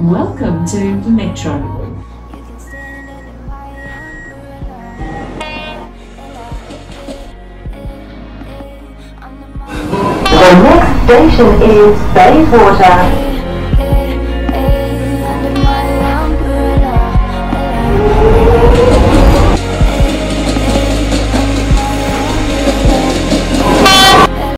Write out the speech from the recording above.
Welcome to the Metro. you can stand under my umbrella. Under my The next station is Bayswater.